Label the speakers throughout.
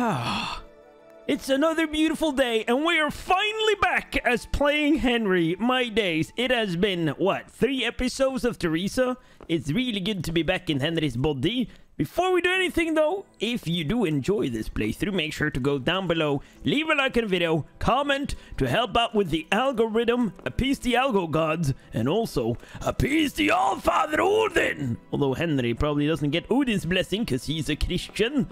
Speaker 1: Ah, it's another beautiful day, and we are finally back as playing Henry. My days, it has been, what, three episodes of Teresa? It's really good to be back in Henry's body. Before we do anything though, if you do enjoy this playthrough, make sure to go down below, leave a like on the video, comment to help out with the algorithm, appease the algo gods, and also appease the All-Father Odin! Although Henry probably doesn't get Odin's blessing because he's a Christian.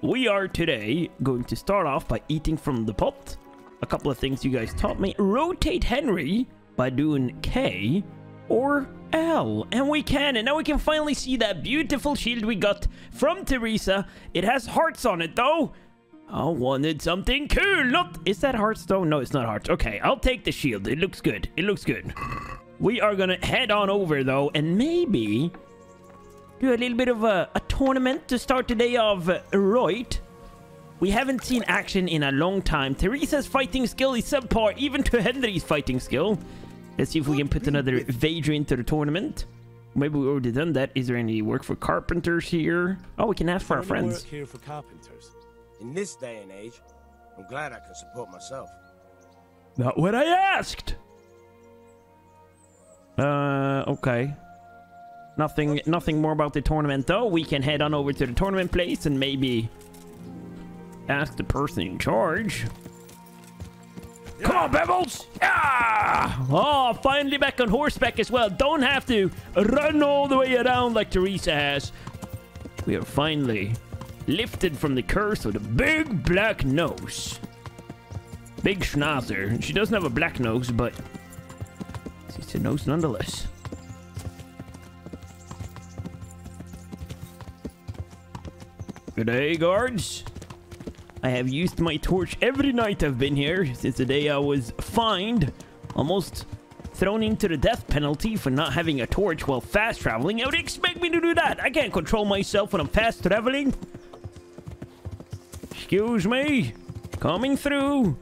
Speaker 1: We are today going to start off by eating from the pot. A couple of things you guys taught me. Rotate Henry by doing K or L. And we can. And now we can finally see that beautiful shield we got from Teresa. It has hearts on it, though. I wanted something cool. Not... Is that hearts, though? No, it's not hearts. Okay, I'll take the shield. It looks good. It looks good. We are going to head on over, though, and maybe do a little bit of a, a tournament to start the day of uh, right. We haven't seen action in a long time. Teresa's fighting skill is subpar, even to Henry's fighting skill. Let's see if we can put another Vader into the tournament. Maybe we already done that. Is there any work for carpenters here? Oh, we can ask for our friends.
Speaker 2: Work here for carpenters.
Speaker 3: In this day and age, I'm glad I can support myself.
Speaker 1: Not what I asked. Uh, okay. Nothing, nothing more about the tournament though. We can head on over to the tournament place and maybe ask the person in charge. Come on, Pebbles! Yeah! Oh, finally back on horseback as well. Don't have to run all the way around like Teresa has. We are finally lifted from the curse of the big black nose. Big schnauzer. She doesn't have a black nose, but it's a nose nonetheless. Good day, guards. I have used my torch every night I've been here since the day I was fined, almost thrown into the death penalty for not having a torch while fast traveling. How would expect me to do that? I can't control myself when I'm fast traveling. Excuse me. Coming through.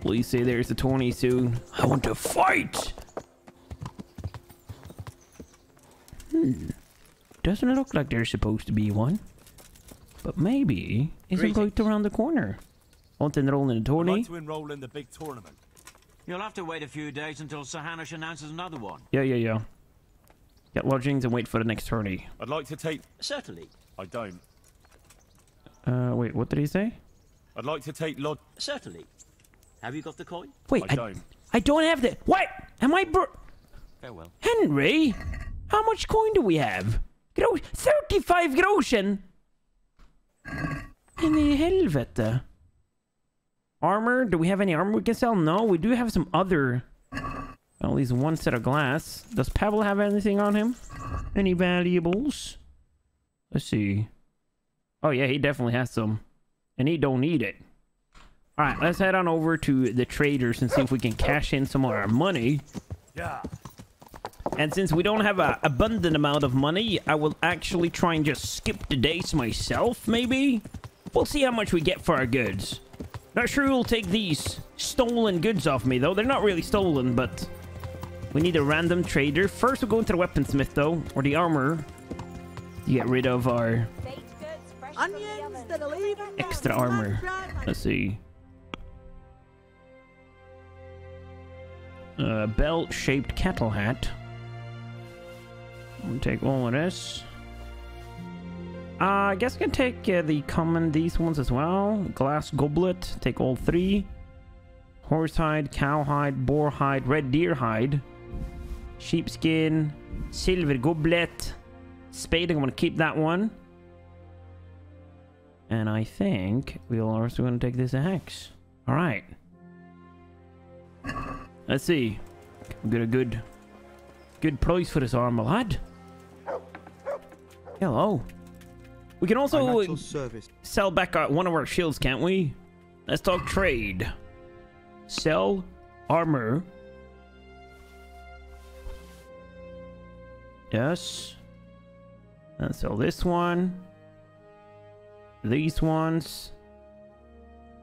Speaker 1: Please say there's a tourney soon. I want to fight. Hmm. Doesn't look like there's supposed to be one. But maybe isn't right around the corner. Want to enroll in a tourney?
Speaker 2: I'd like to enroll in the big tournament.
Speaker 4: You'll have to wait a few days until Sir Hanush announces another one.
Speaker 1: Yeah, yeah, yeah. Get lodgings and wait for the next tourney.
Speaker 2: I'd like to take...
Speaker 4: Certainly.
Speaker 2: I don't.
Speaker 1: Uh, wait, what did he say?
Speaker 2: I'd like to take lod...
Speaker 4: Certainly. Have you got the coin?
Speaker 1: Wait,
Speaker 2: I, I don't.
Speaker 1: I don't have the... What? Am I bro...
Speaker 4: Farewell.
Speaker 1: Henry? How much coin do we have? Gro 35 groschen? In the helvete. Armor? Do we have any armor we can sell? No, we do have some other... At least one set of glass. Does Pavel have anything on him? Any valuables? Let's see. Oh yeah, he definitely has some. And he don't need it. Alright, let's head on over to the traders and see if we can cash in some of our money.
Speaker 2: Yeah.
Speaker 1: And since we don't have an abundant amount of money, I will actually try and just skip the days myself, maybe? We'll see how much we get for our goods. Not sure who'll take these stolen goods off me, though. They're not really stolen, but... We need a random trader. First, we'll go into the weaponsmith, though, or the armor. To get rid of our extra armor. Let's see. A belt-shaped cattle hat. We'll take all of this. Uh, I guess I can take uh, the common, these ones as well. Glass goblet, take all three. Horsehide, cowhide, boarhide, red deer hide. Sheepskin, silver goblet. Spade, I'm to keep that one. And I think we're also to take this axe. Alright. Let's see. We got a good, good price for this armor, lad. Hello. We can also sell back our, one of our shields, can't we? Let's talk trade. Sell armor. Yes. And sell this one. These ones.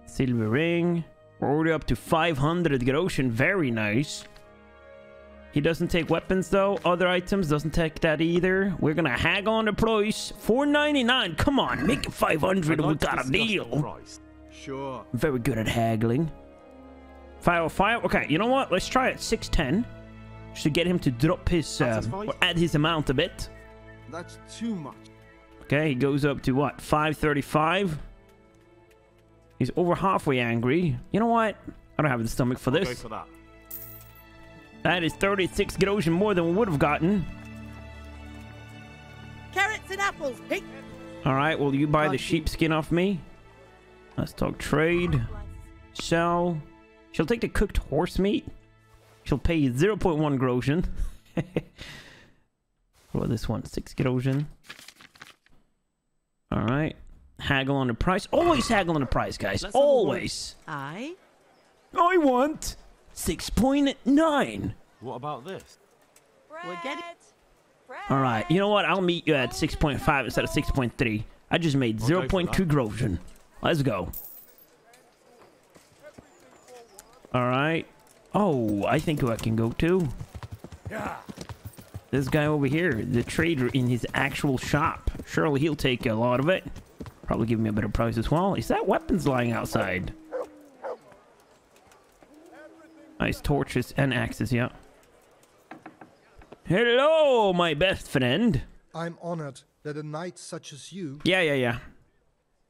Speaker 1: Silver ring. We're already up to 500 groschen. Very nice. He doesn't take weapons though. Other items doesn't take that either. We're gonna haggle on the price. 499. Come on, make it 500 and we
Speaker 2: I'd like to
Speaker 1: got a deal.
Speaker 5: Sure.
Speaker 1: I'm very good at haggling. 505. Okay, you know what? Let's try it 610. Should get him to drop his, um, or add his amount a bit.
Speaker 5: That's too much.
Speaker 1: Okay, he goes up to what? 535. He's over halfway angry. You know what? I don't have the stomach for
Speaker 2: I'll
Speaker 1: this.
Speaker 2: That.
Speaker 1: Is 36 groschen more than we would have gotten.
Speaker 6: Carrots and apples.
Speaker 1: All right, well, you buy the sheepskin off me. Let's talk trade. Sell. She'll take the cooked horse meat. She'll pay you 0.1 groschen. what about this one? 6 groschen. All right. Haggle on the price. Always haggle on the price, guys.
Speaker 4: Let's have a word.
Speaker 1: Always.
Speaker 6: I.
Speaker 1: I want 6.9.
Speaker 2: What about this?
Speaker 6: We're getting.
Speaker 1: All right. You know what? I'll meet you at 6.5 instead of 6.3. I just made
Speaker 2: I'll
Speaker 1: 0.2 groschen. Let's go. All right. Oh, I think who I can go to.
Speaker 2: Yeah.
Speaker 1: This guy over here, the trader in his actual shop. Surely he'll take a lot of it. Probably give me a better price as well. Is that weapons lying outside? Nice torches and axes, yeah. Hello, my best friend.
Speaker 7: I'm honored that a knight such as you
Speaker 1: Yeah, yeah, yeah.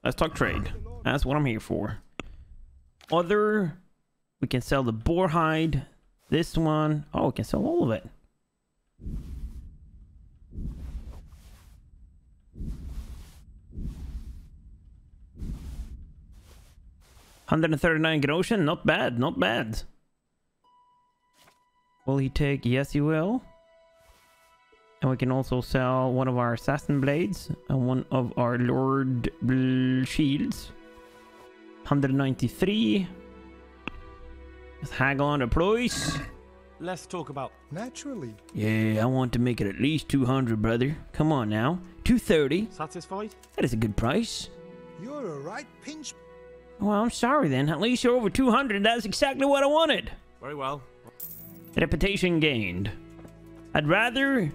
Speaker 1: Let's talk trade. That's what I'm here for. Other, we can sell the boar hide. This one, oh, we can sell all of it. Hundred and thirty-nine groschen, not bad, not bad. Will he take? Yes, he will. And we can also sell one of our assassin blades and one of our lord shields. 193. Let's haggle on the price.
Speaker 2: Let's talk about.
Speaker 7: naturally.
Speaker 1: Yeah, I want to make it at least 200, brother. Come on now. 230.
Speaker 2: Satisfied?
Speaker 1: That is a good price.
Speaker 7: You're a right pinch.
Speaker 1: Well, I'm sorry then. At least you're over 200. That's exactly what I wanted.
Speaker 2: Very well.
Speaker 1: Reputation gained. I'd rather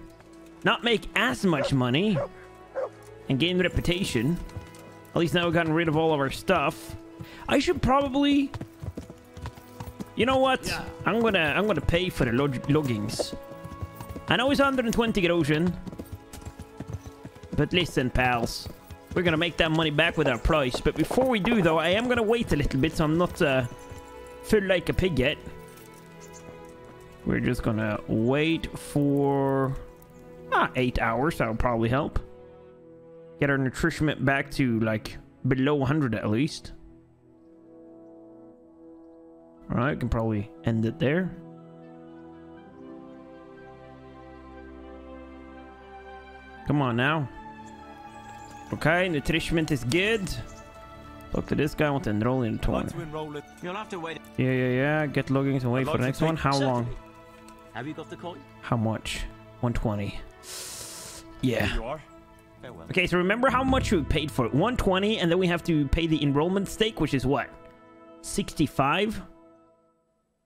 Speaker 1: not make as much money and gain reputation. At least now we've gotten rid of all of our stuff. I should probably. You know what? I'm gonna I'm gonna pay for the log- loggings. I know it's 120 groschen, but listen, pals, we're gonna make that money back with our price. But before we do, though, I am gonna wait a little bit so I'm not uh, full like a pig yet. We're just gonna wait for ah, eight hours. That'll probably help. Get our nutrition back to like below 100 at least. Alright, can probably end it there. Come on now. Okay, nutrition is good. Talk to this guy. I want to enroll in
Speaker 2: I'd like
Speaker 1: 20.
Speaker 2: to enroll it.
Speaker 4: You'll have to wait.
Speaker 1: Yeah, yeah, yeah. Get loggings and wait for the next one. How long?
Speaker 4: Have you got the coin?
Speaker 1: How much? 120. Yeah.
Speaker 2: Here you are. Farewell.
Speaker 1: Okay, so remember how much we paid for it? 120, and then we have to pay the enrollment stake, which is what? 65?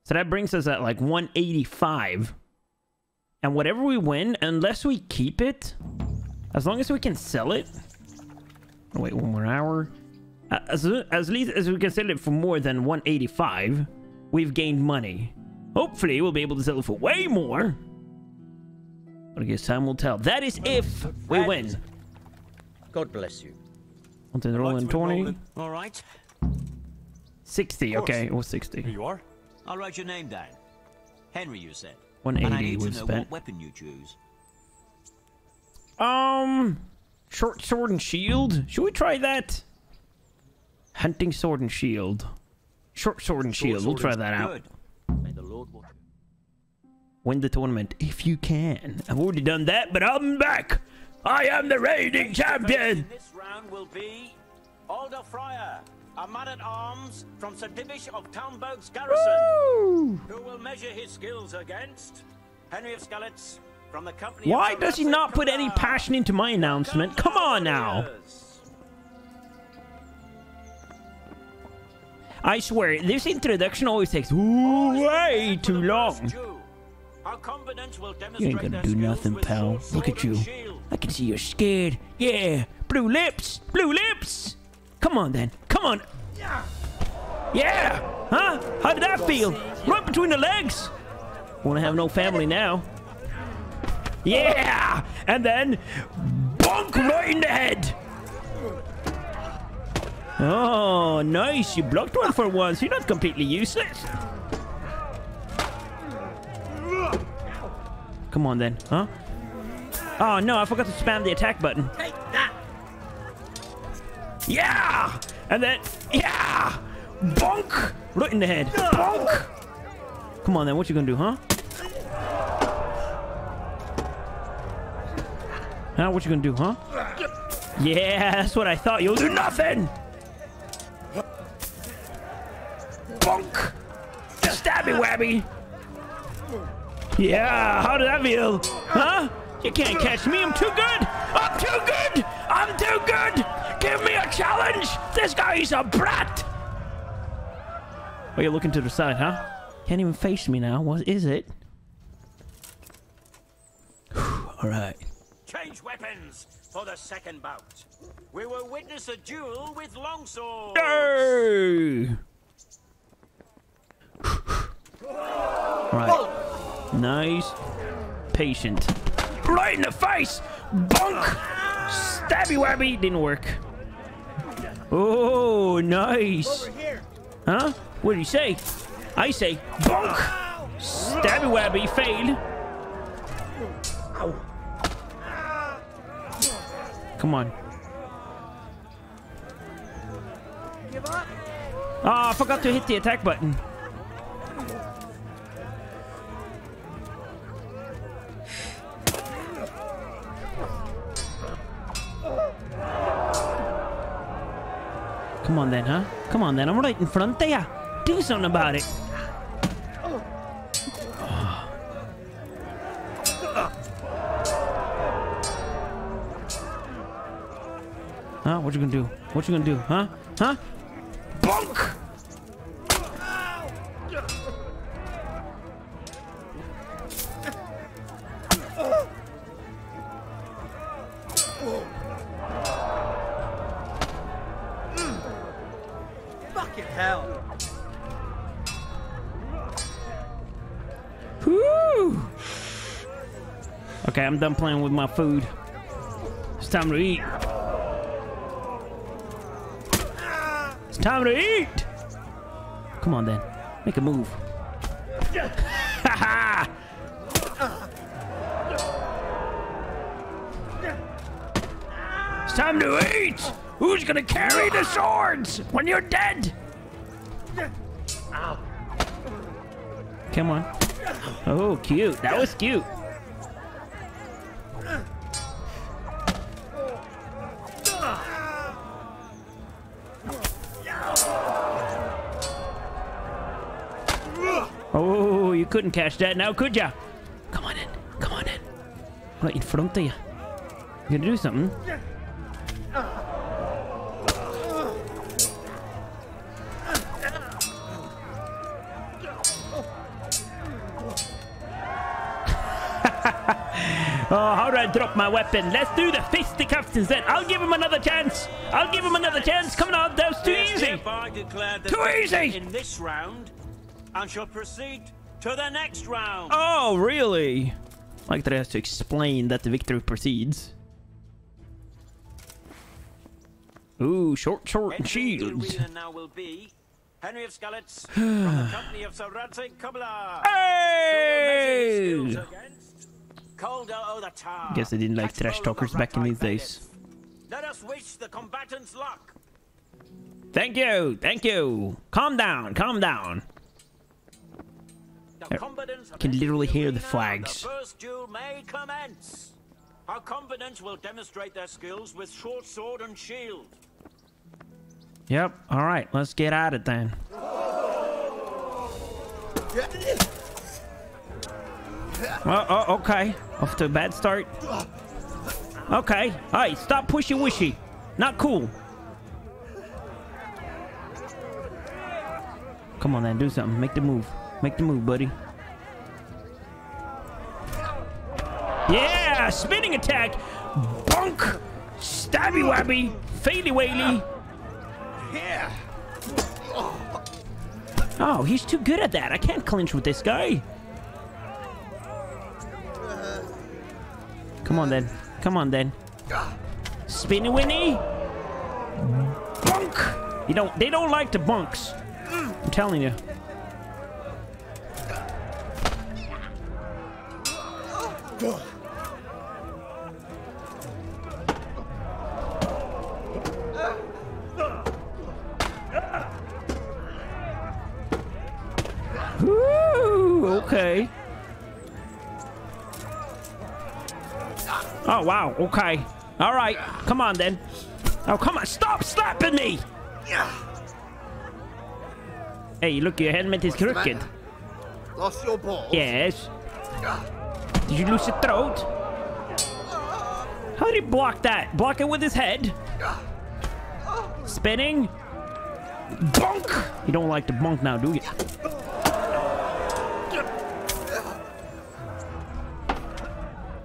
Speaker 1: So that brings us at like 185. And whatever we win, unless we keep it, as long as we can sell it. Oh, wait, one more hour. As, as least as we can sell it for more than 185, we've gained money. Hopefully, we'll be able to sell it for way more. But I guess time will tell. That is if we win.
Speaker 3: God bless you.
Speaker 1: Want to roll in
Speaker 2: twenty?
Speaker 4: All right.
Speaker 1: 60, okay, it was 60.
Speaker 2: Here you are.
Speaker 4: I'll write your name down. Henry, you said. And I
Speaker 1: 180
Speaker 4: need to
Speaker 1: was
Speaker 4: know
Speaker 1: spent.
Speaker 4: what weapon you choose.
Speaker 1: Um, short sword and shield. Should we try that? Hunting sword and shield. Short sword and shield. We'll try that out.
Speaker 4: Good. May the Lord.
Speaker 1: Win the tournament if you can. I've already done that, but I'm back. I am the reigning champion.
Speaker 4: This round will be Alder Fryer, a man-at-arms from Sir Divish of Talmberg's garrison,
Speaker 1: Woo!
Speaker 4: who will measure his skills against Henry of Skalitz from the company.
Speaker 1: Why does he not put any passion into my announcement? Come on now. I swear, this introduction always takes way too long.
Speaker 4: Our combat combatants will
Speaker 1: You ain't gonna do nothing, pal. Look at you. I can see you're scared. Yeah. Blue lips. Blue lips. Come on then. Come on. Yeah. Huh? How did that feel? Right between the legs. Wanna have no family now. Yeah. And then bonk right in the head. Oh, nice. You blocked one for once. You're not completely useless. Come on then, huh? Oh no, I forgot to spam the attack button.
Speaker 6: Take that!
Speaker 1: Yeah! And then, yeah! Bonk! Right in the head. Bonk! Come on then, what you gonna do, huh? Huh? What you gonna do, huh? Yeah, that's what I thought. You'll do nothing! Bonk! Stabby wabby! Yeah, how did that feel? Huh? You can't catch me, I'm too good! I'm too good! I'm too good! Give me a challenge! This guy's a brat! Oh, you're looking to the side, huh? Can't even face me now. What is it? Alright.
Speaker 4: Change weapons for the second bout. We will witness a duel with longswords.
Speaker 1: Hey! Right. Nice. Patient. Right in the face! Bunk! Stabby wabby! Didn't work. Oh, nice. Huh? What did he say? I say bunk! Stabby wabby failed. Come on. Ah, I forgot to hit the attack button. Come on then, huh? Come on then, I'm right in front of ya. Do something about it. Huh? What you gonna do? What you gonna do? Huh? Huh? I'm done playing with my food. It's time to eat. It's time to eat. Come on then, make a move. It's time to eat. Who's gonna carry the swords when you're dead? Come on. Oh, cute. That was cute. Couldn't catch that now, could ya? Come on in. Come on in. Right in front of you. You gonna do something? Oh, how do I drop my weapon? Let's do the fisticuffs instead. I'll give him another chance. I'll give him another chance. Come on, that was too easy.
Speaker 4: hereby declared the
Speaker 1: Too easy.
Speaker 4: in this round, and shall proceed to the next round.
Speaker 1: Oh, really? Like that I have to explain that the victory proceeds. Ooh, short, short, and shields.
Speaker 4: now will be Henry of Skalitz from the company of Sir Radzig Kobyla.
Speaker 1: Hey!
Speaker 4: Calder o' the Tar.
Speaker 1: Guess they didn't like trash talkers back in these days.
Speaker 4: Let us wish the combatants luck.
Speaker 1: Thank you, thank you. Calm down, calm down.
Speaker 4: Have
Speaker 1: can literally hear the flags.
Speaker 4: The first duel may commence. Our combatants will demonstrate their skills with short sword and shield.
Speaker 1: Yep, alright, let's get at it then. Oh, oh, okay. Off to a bad start. Okay. Hey, stop pushy wishy. Not cool. Come on then, do something. Make the move. Make the move, buddy. Yeah, spinning attack. Bunk. Stabby wabby. Faily whaley.
Speaker 3: Here!
Speaker 1: Oh, he's too good at that. I can't clinch with this guy. Come on then. Come on then. Spinny Winnie. Bunk. You don't. They don't like the bunks. I'm telling you. Okay. Oh, wow. Okay. All right. Come on, then. Oh, come on. Stop slapping me. Hey, look, your helmet is crooked.
Speaker 5: Lost your balls?
Speaker 1: Yes. Did you lose your throat? How did he block that? Block it with his head? Spinning? Bunk! You don't like the bunk now, do you?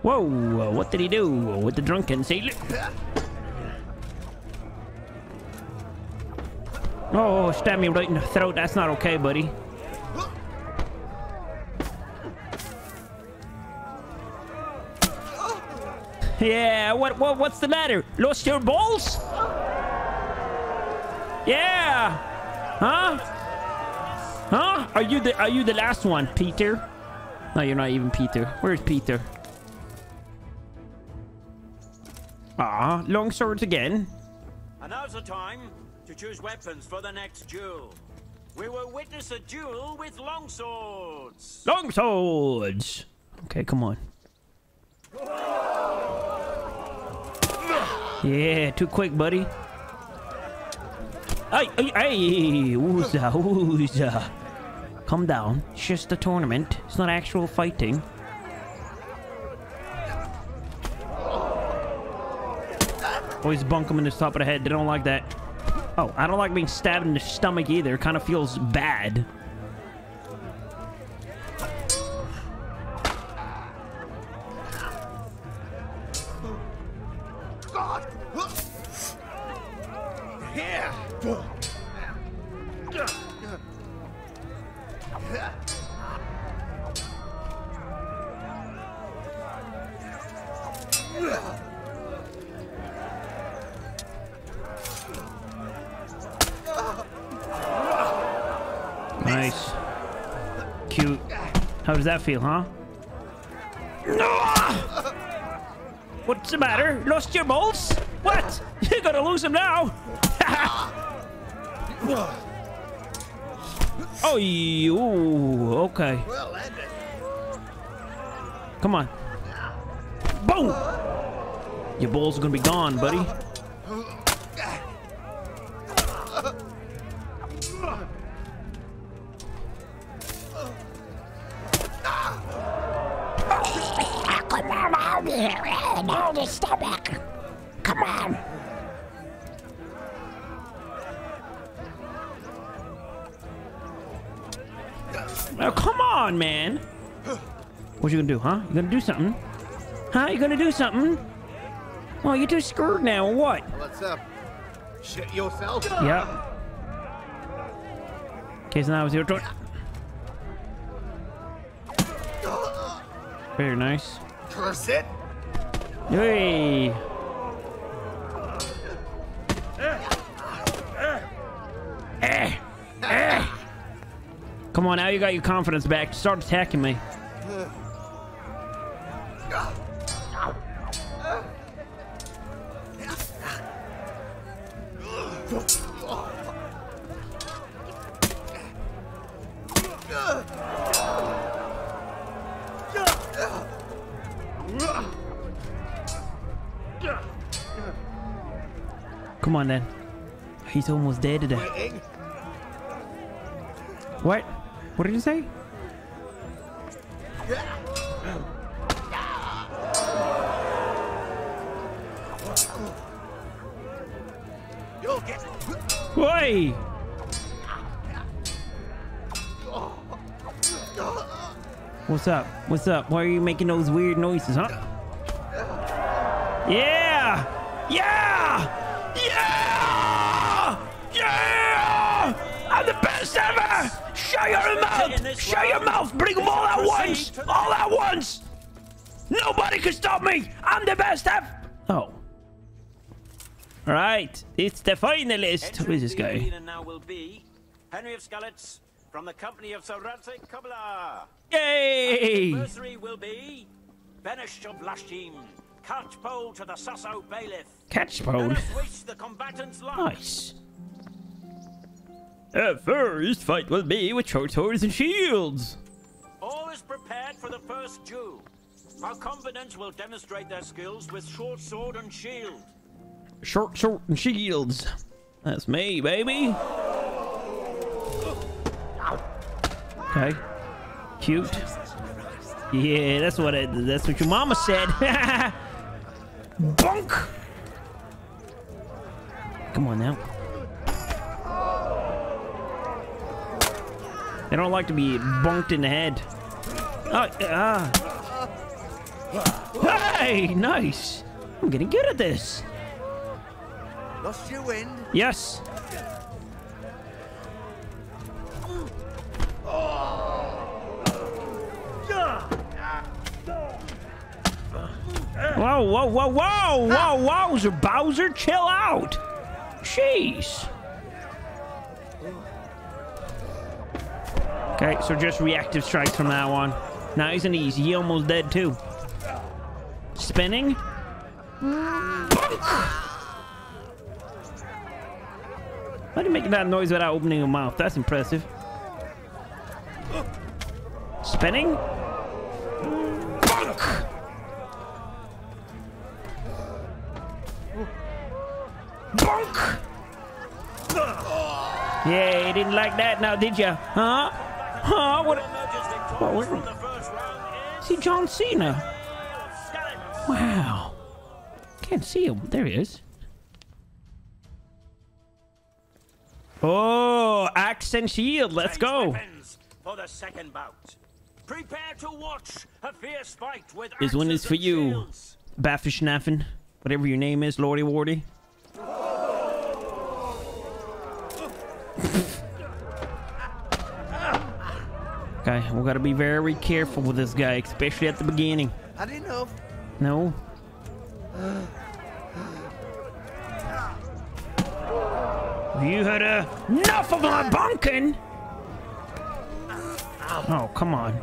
Speaker 1: Whoa, what did he do with the drunken sailor? Oh, stab me right in the throat. That's not okay, buddy. Yeah, what, what what's the matter? Lost your balls? Yeah. Huh? Huh? Are you the are you the last one, Peter? No, you're not even Peter. Where's Peter? Ah, long swords again.
Speaker 4: And now's the time to choose weapons for the next duel. We will witness a duel with longswords.
Speaker 1: Long swords. Okay, come on. Yeah, too quick, buddy. Hey, hey, hey, ooza, ooza. Calm down. It's just a tournament. It's not actual fighting. Always bunk them in the top of the head. They don't like that. Oh, I don't like being stabbed in the stomach either. Kind of feels bad. Nice. Cute. How does that feel, huh? What's the matter? Lost your balls? What? You're gonna lose them now. oh, you. Okay. Come on. Boom! Your balls are gonna be gone, buddy. Huh? You gonna do something? Huh? You gonna do something? Well, you're too screwed now, or what?
Speaker 5: Let's, uh, shit yourself?
Speaker 1: Yep. Okay, so now it's your turn. Very nice.
Speaker 5: Curse it!
Speaker 1: Hey. Eh. Eh. Come on, now you got your confidence back. Start attacking me. Come on, then. He's almost dead today. What? What did you say? Why? What's up? What's up? Why are you making those weird noises, huh? Yeah! Yeah! Shut your mouth! Shut your mouth! Bring them all at once! All at once! Nobody can stop me! I'm the best ever! Oh. Right, it's the finalist. Who is this guy?
Speaker 4: arena now will be Henry of Skalitz from the company of Sir Radzig Kobyla.
Speaker 1: Yay!
Speaker 4: Adversary will be Benish of Lashim, catchpole to the Sasau bailiff.
Speaker 1: Catch
Speaker 4: Let
Speaker 1: pole.
Speaker 4: wish the combatants luck.
Speaker 1: Nice. The first fight will be with short swords and shields.
Speaker 4: All is prepared for the first duel. Our combatants will demonstrate their skills with short sword and shield.
Speaker 1: Short sword and shields. That's me, baby. Okay. Cute. Yeah, that's what I, that's what your mama said. Bunk. Come on now. I don't like to be bunked in the head. Oh, ah. Hey, nice. I'm getting good at this.
Speaker 5: Lost your wind?
Speaker 1: Yes. Whoa, whoa, whoa, whoa, whoa, wowzer, Bowser, chill out. Jeez. Okay, so just reactive strikes from that one. Nice and easy. He almost dead too. Spinning. Why are you making that noise without opening your mouth? That's impressive. Spinning. Yeah, you didn't like that now, did you? Huh? Huh? What? What- what-
Speaker 4: from the first round is
Speaker 1: See John Cena. Wow. Can't see him. There he is. Oh, axe and shield. Let's go.
Speaker 4: For the second bout. Prepare to watch a fierce fight with
Speaker 1: This one is for you.
Speaker 4: shields.
Speaker 1: Baffishnaffen. Whatever your name is, Lordy Wardy. okay, we gotta be very careful with this guy, especially at the beginning.
Speaker 5: I didn't
Speaker 1: know. No? You had enough of my bunking? Oh, come on.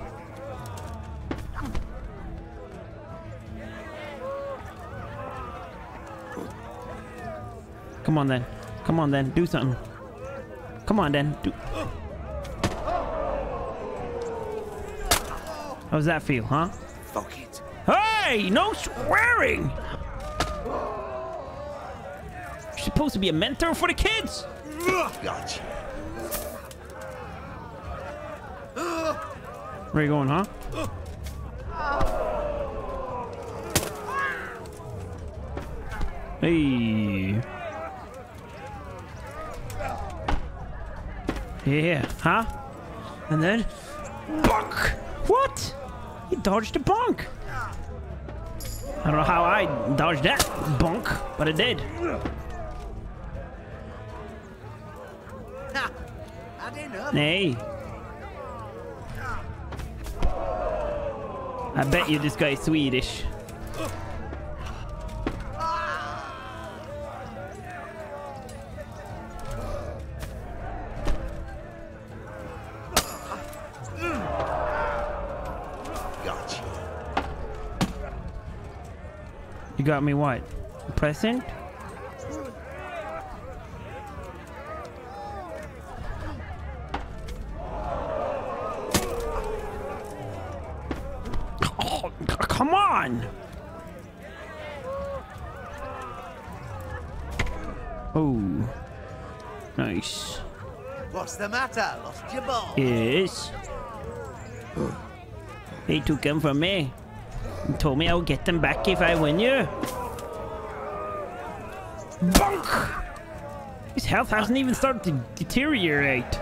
Speaker 1: Come on then. Come on then. Do something. Come on then. Do. How's that feel, huh?
Speaker 5: Fuck it.
Speaker 1: Hey, no swearing! You're supposed to be a mentor for the kids.
Speaker 5: Gotcha.
Speaker 1: Where you going, huh? Hey. Yeah, huh? And then, bunk. What? You dodged a bunk. I don't know how I dodged that bunk, but I did. Hey. I bet you this guy's Swedish. You got me what? A present? Oh, come on! Oh. Nice.
Speaker 5: What's the matter? Lost your ball?
Speaker 1: Yes. Oh. They took them from me. Told me I'll get them back if I win you. Bunk! His health hasn't even started to deteriorate.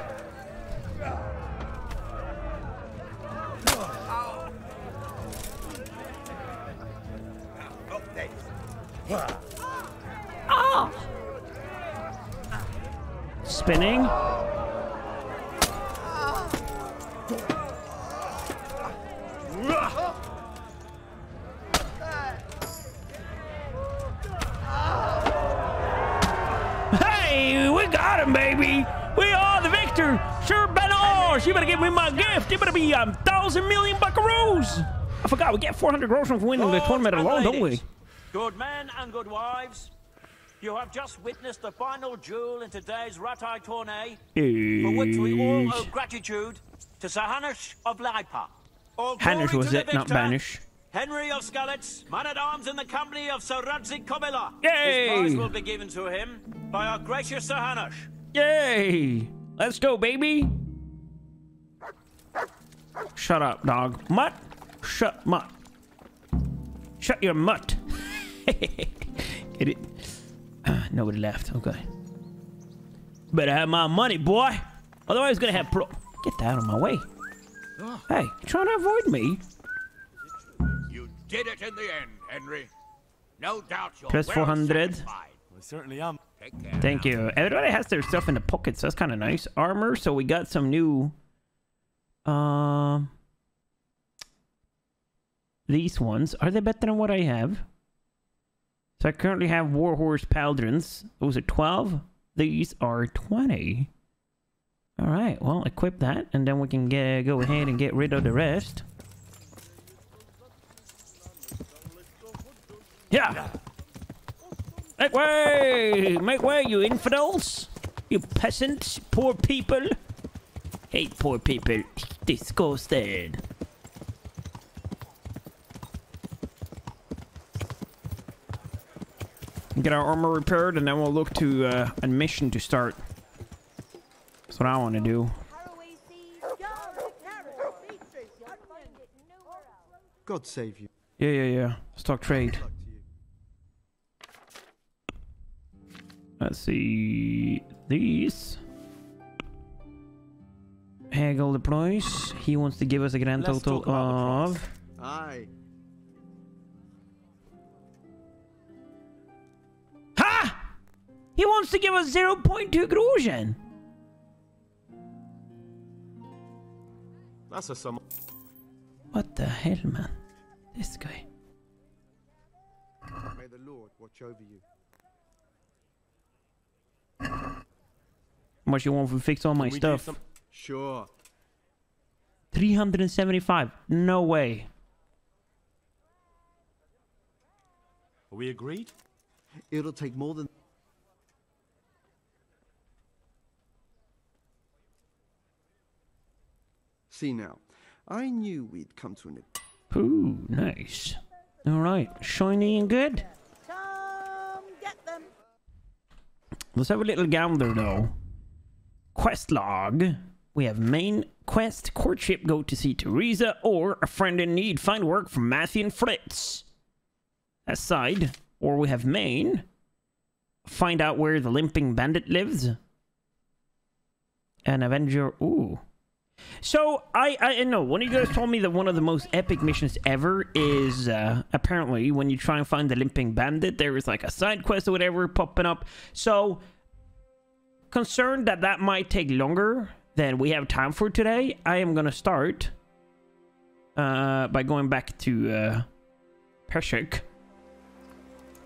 Speaker 1: Spinning. Hey, we got him, baby. We are the victor. Sir You better give me my gift. It better be a um, thousand million buckaroos. I forgot, we get 400 gross from winning the tournament alone, don't we?
Speaker 4: Good men and good wives, you have just witnessed the final duel in today's Rattay tourney, for which we all owe gratitude to Sir Hanush of Leipa.
Speaker 1: Hanish was it, not Banish.
Speaker 4: Henry of Skalitz, man at arms in the company of Sir Radzig Kobyla.
Speaker 1: Yay!
Speaker 4: His prize will be given to him by our gracious Sir Hanush.
Speaker 1: Yay! Let's go, baby. Shut up, dog. Mutt. Shut mutt. Shut your mutt. Get it? Uh, nobody left. Okay. Better have my money, boy. Otherwise, gonna have pro. Get that out of my way. Hey, you trying to avoid me?
Speaker 8: You did it in the end, Henry. No doubt you're
Speaker 1: Plus
Speaker 8: well
Speaker 1: 400.
Speaker 8: satisfied.
Speaker 2: I certainly am.
Speaker 8: Take care.
Speaker 1: Thank you. Everybody has their stuff in the pockets. That's kind of nice. Armor. So we got some new. Um. These ones are they better than what I have? So I currently have Warhorse Paladins. Those are twelve. These are twenty. All right. Well, equip that, and then we can get, go ahead and get rid of the rest. Yeah. Make way! Make way, you infidels! You peasants, poor people! Hate poor people. Disgusted. Get our armor repaired, and then we'll look to uh, a mission to start. That's what I want to do.
Speaker 6: Caraway seeds, garlic, carrots, beetroot, onion.
Speaker 7: God save you.
Speaker 1: Yeah, yeah, yeah. Stock trade. Let's see. These. Haggle the price. He wants to give us a grand
Speaker 2: Let's
Speaker 1: total
Speaker 2: talk about the
Speaker 1: of.
Speaker 7: Aye.
Speaker 1: Ha! He wants to give us 0.2 groschen.
Speaker 2: That's a sum.
Speaker 1: What the hell, man? This guy.
Speaker 7: May the Lord watch over you.
Speaker 1: How much you want to fix all my stuff?
Speaker 7: Sure.
Speaker 1: 375. No way.
Speaker 2: Are we agreed?
Speaker 7: It'll take more than. See now, I knew we'd come to an.
Speaker 1: Ooh, nice. All right, shiny and good.
Speaker 6: Come get them.
Speaker 1: Let's have a little gander though. Quest log. We have main quest courtship. Go to see Teresa or a friend in need. Find work from Matthew and Fritz. Aside. Or we have main. Find out where the limping bandit lives. An Avenger. Ooh. So I I know one of you guys told me that one of the most epic missions ever is uh, apparently when you try and find the limping bandit, there is like a side quest or whatever popping up. So concerned that that might take longer than we have time for today, I am gonna start uh, by going back to uh, Peshek.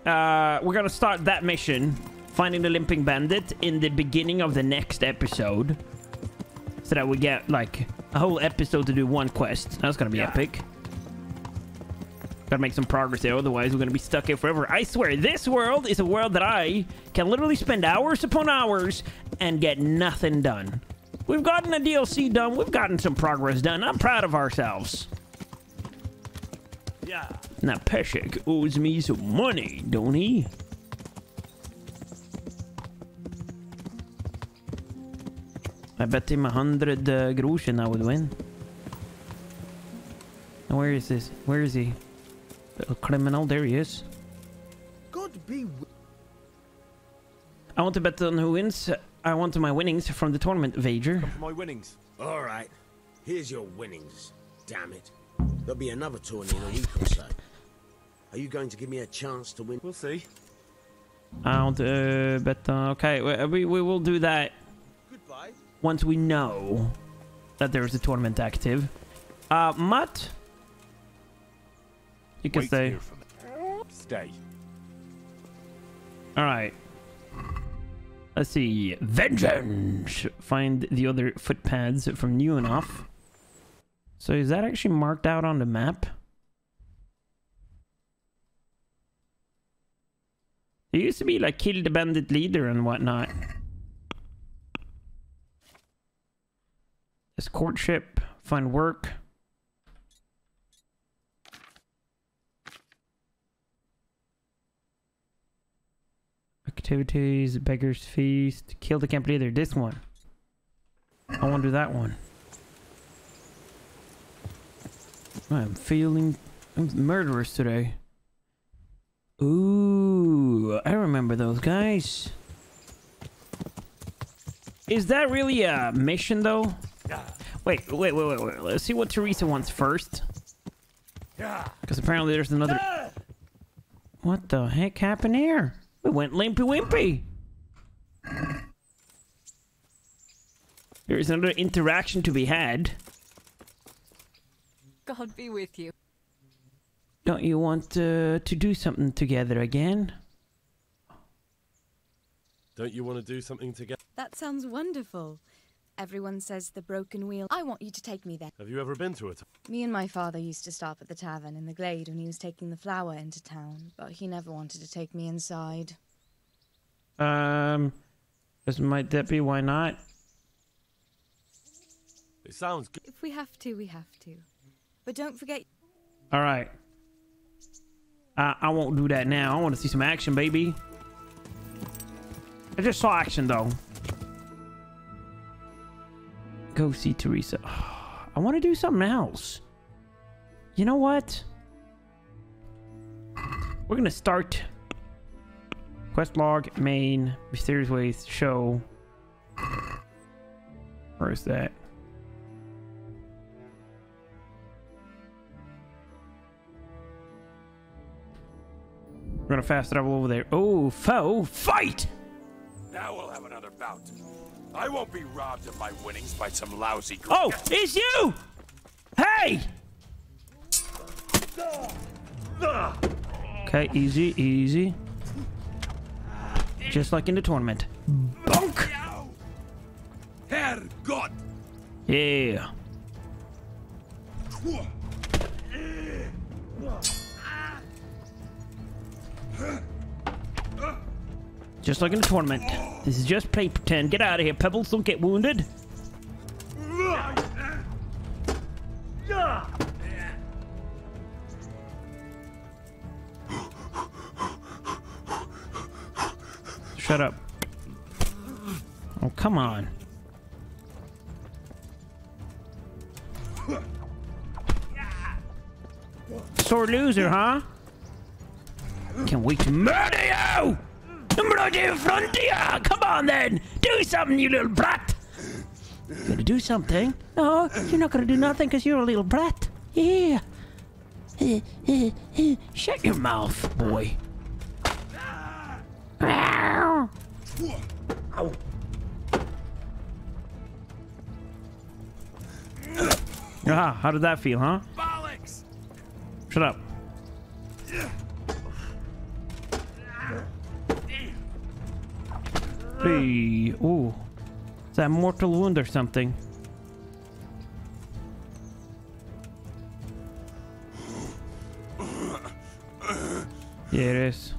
Speaker 1: Uh, we're gonna start that mission, finding the limping bandit, in the beginning of the next episode so that we get like a whole episode to do one quest. That's gonna be epic. Gotta make some progress there, otherwise we're gonna be stuck here forever. I swear, this world is a world that I can literally spend hours upon hours and get nothing done. We've gotten a DLC done, we've gotten some progress done. I'm proud of ourselves.
Speaker 2: Yeah.
Speaker 1: Now Peshek owes me some money, don't he? I bet him a hundred uh, groschen I would win. Now, Where is this? Where is he? Little criminal, there he is.
Speaker 7: God be.
Speaker 1: I want to bet on who wins. I want my winnings from the tournament wager.
Speaker 2: For my winnings.
Speaker 3: All right. Here's your winnings. Damn it. There'll be another tourney in a week or so. Are you going to give me a chance to win?
Speaker 2: We'll see.
Speaker 1: Out, uh, but uh, okay, we, we we will do that
Speaker 3: Goodbye.
Speaker 1: once we know that there is a tournament active. Uh, Mutt, you can
Speaker 8: Wait
Speaker 1: stay.
Speaker 8: here for me. Stay.
Speaker 1: All right. Let's see. Vengeance. Find the other footpads from Neuhof. So is that actually marked out on the map? It used to be like kill the bandit leader and whatnot. This courtship, find work. Activities, Beggar's Feast, Kill the Camp Leader. This one. I want to do that one. I'm feeling I'm murderous today. Ooh, I remember those guys. Is that really a mission though? Wait, wait, wait, wait, wait. Let's see what Teresa wants first. Because apparently there's another. What the heck happened here? We went limpy wimpy. There's another interaction to be had.
Speaker 9: God be with you.
Speaker 1: Don't you want uh, to do something together again?
Speaker 2: Don't you want to do something together?
Speaker 9: That sounds wonderful. Everyone says the broken wheel. I want you to take me there.
Speaker 2: Have you ever been to it?
Speaker 9: Me and my father used to stop at the tavern in the glade when he was taking the flour into town, but he never wanted to take me inside.
Speaker 1: Um, as might that be? Why not?
Speaker 2: It sounds good.
Speaker 9: If we have to, we have to. But don't forget.
Speaker 1: All right. I I won't do that now. I want to see some action, baby. I just saw action though. Go see Teresa. I want to do something else. You know what? We're gonna start quest log main mysterious ways show. Where is that? We're gonna fast travel over there. Oh, foe, fight!
Speaker 8: Now we'll have another bout. I won't be robbed of my winnings by some lousy.
Speaker 1: Oh, it's you! Hey! Okay, easy, easy. Just like in the tournament. Bonk!
Speaker 8: Herrgott!
Speaker 1: Yeah. Just like in the tournament. This is just play pretend. Get out of here, Pebbles. Don't get wounded. Shut up. Oh, come on. Sore loser, huh? Can't wait to murder you! I'm right in front! Come on then! Do something, you little brat! You gotta do something. No, you're not gonna do nothing because you're a little brat. Yeah. Shut your mouth, boy. Ow. Ah, how did that feel, huh?
Speaker 8: Bollocks!
Speaker 1: Shut up. Hey, ooh. Is that mortal wound or something? Yeah, it is.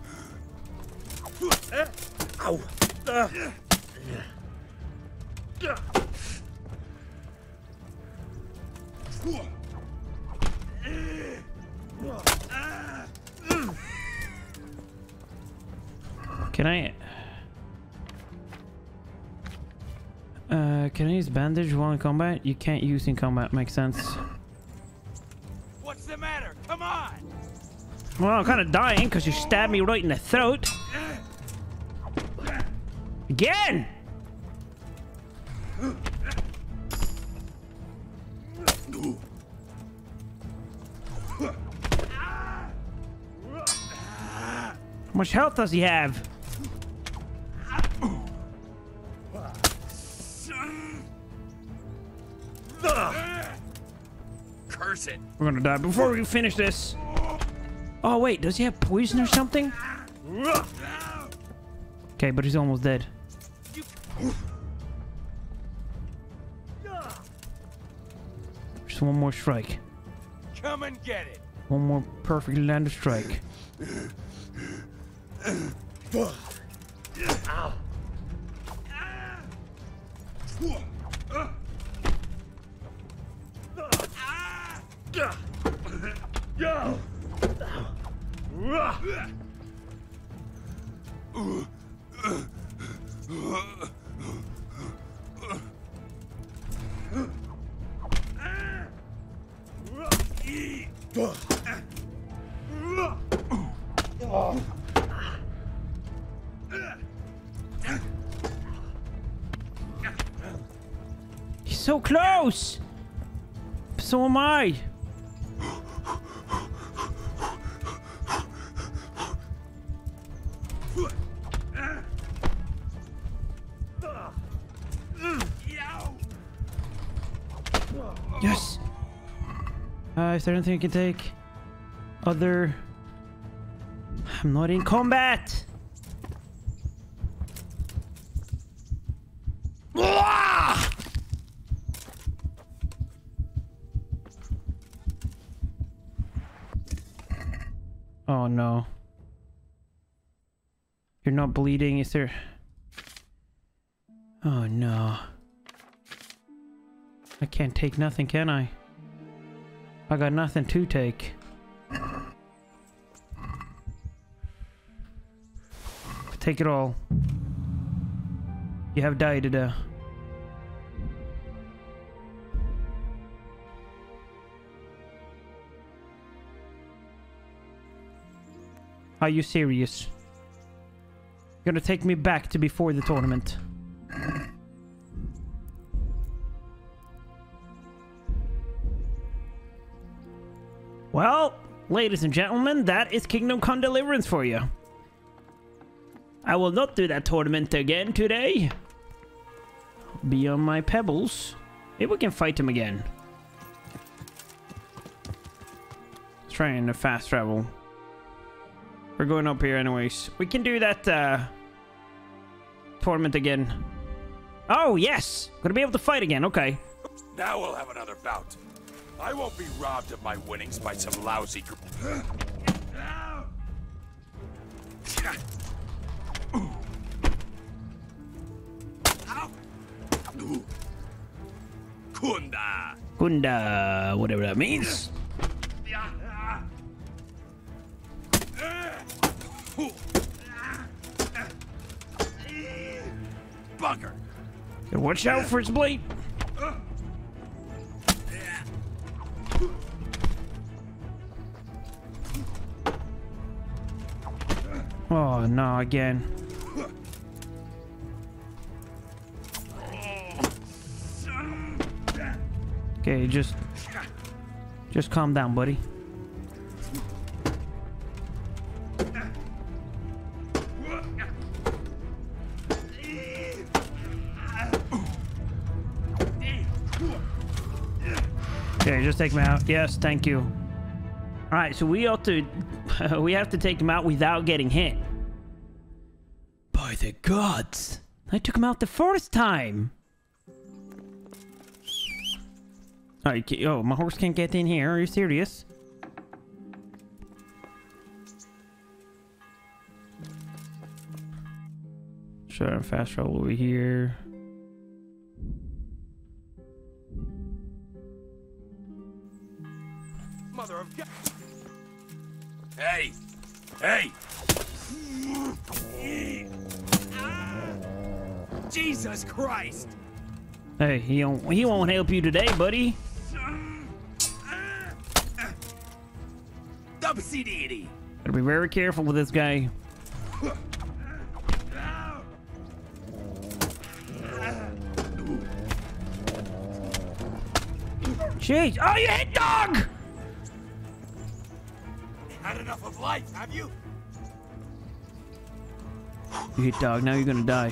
Speaker 1: Can I... can I use bandage while in combat? You can't use in combat, makes sense.
Speaker 8: What's the matter? Come on!
Speaker 1: Well, I'm kind of dying because you stabbed me right in the throat. Again! How much health does he have?
Speaker 8: Curse it.
Speaker 1: We're gonna die before we finish this. Oh wait, does he have poison or something? Okay, but he's almost dead. Just one more strike.
Speaker 8: Come and get it.
Speaker 1: One more perfectly landed strike. Is there anything I can take? Other... I'm not in combat! Oh no. You're not bleeding, is there? Oh no. I can't take nothing, can I? I got nothing to take. Take it all. You have died today. Are you serious? You're gonna take me back to before the tournament. Well, ladies and gentlemen, that is Kingdom Come Deliverance for you. I will not do that tournament again today. Be on my pebbles. Maybe we can fight him again. Let's try and fast travel. We're going up here anyways. We can do that uh, tournament again. Oh, yes! Gonna be able to fight again, okay.
Speaker 8: Now we'll have another bout. I won't be robbed of my winnings by some lousy group. Kunda.
Speaker 1: Kunda, whatever that means.
Speaker 8: Bugger.
Speaker 1: Watch out for his blade. Oh no, again. Okay, just just calm down, buddy. Okay, just take him out. Yes, thank you. All right, so we ought to we have to take him out without getting hit. By the gods, I took him out the first time. All right, oh, my horse can't get in here. Are you serious? Sure, fast travel over here.
Speaker 8: Mother of God. Hey! Hey! Jesus Christ!
Speaker 1: Hey, he won't, he won't help you today, buddy.
Speaker 8: Dubsy
Speaker 1: Gotta be very careful with this guy. Jeez! Oh, you hit dog!
Speaker 8: Life, have you?
Speaker 1: You hit dog, now you're gonna die.